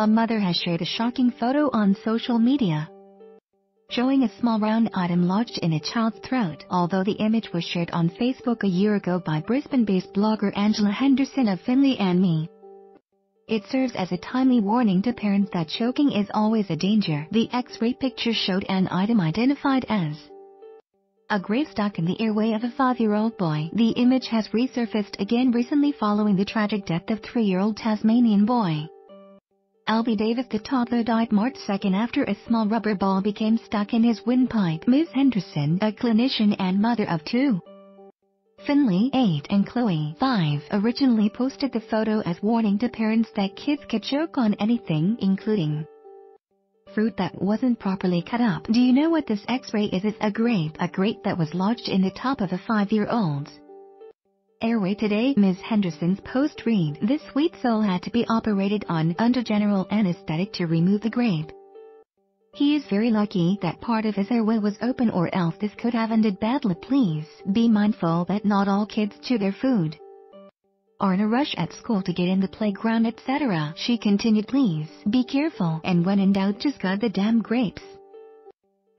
A mother has shared a shocking photo on social media showing a small round item lodged in a child's throat. Although the image was shared on Facebook a year ago by Brisbane-based blogger Angela Henderson of Finley and Me. It serves as a timely warning to parents that choking is always a danger. The X-ray picture showed an item identified as a grape stuck in the airway of a five-year-old boy. The image has resurfaced again recently following the tragic death of three-year-old Tasmanian boy. Albie Davis the toddler died March 2 after a small rubber ball became stuck in his windpipe. Ms. Henderson, a clinician and mother of two, Finley, 8, and Chloe, 5, originally posted the photo as warning to parents that kids could choke on anything, including fruit that wasn't properly cut up. Do you know what this x-ray is? It's a grape, a grape that was lodged in the top of a five-year-old's airway today. Ms. Henderson's post read, this sweet soul had to be operated on under general anesthetic to remove the grape. He is very lucky that part of his airway was open or else this could have ended badly. Please be mindful that not all kids chew their food are in a rush at school to get in the playground etc. She continued please be careful and when in doubt just cut the damn grapes.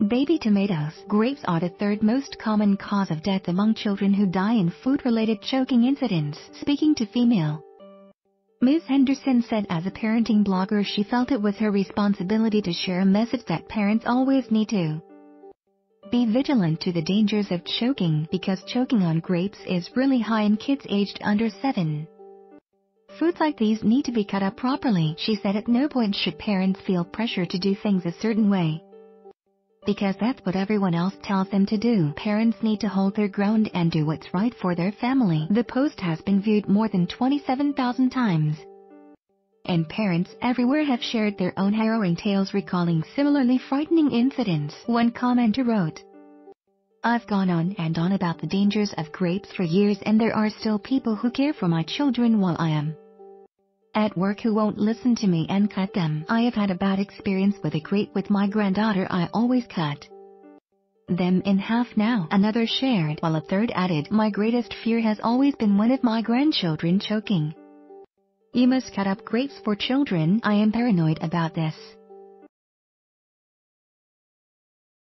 Baby tomatoes. Grapes are the third most common cause of death among children who die in food-related choking incidents. Speaking to Femail Ms. Henderson said as a parenting blogger she felt it was her responsibility to share a message that parents always need to be vigilant to the dangers of choking because choking on grapes is really high in kids aged under 7. Foods like these need to be cut up properly. She said at no point should parents feel pressure to do things a certain way. Because that's what everyone else tells them to do. Parents need to hold their ground and do what's right for their family. The post has been viewed more than 27,000 times. And parents everywhere have shared their own harrowing tales recalling similarly frightening incidents. One commenter wrote, I've gone on and on about the dangers of grapes for years and there are still people who care for my children while I am at work who won't listen to me and cut them. I have had a bad experience with a grape with my granddaughter I always cut them in half now. Another shared while a third added my greatest fear has always been one of my grandchildren choking. You must cut up grapes for children. I am paranoid about this.